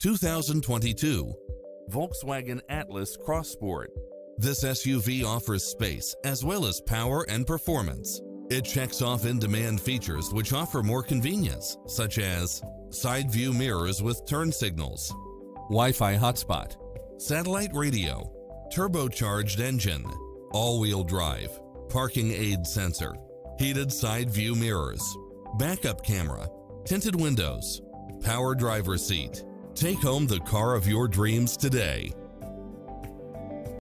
2022 Volkswagen Atlas Cross Sport. This SUV offers space as well as power and performance. It checks off in-demand features which offer more convenience, such as side view mirrors with turn signals, Wi-Fi hotspot, satellite radio, turbocharged engine, all-wheel drive, parking aid sensor, heated side view mirrors, backup camera, tinted windows, power driver seat. Take home the car of your dreams today.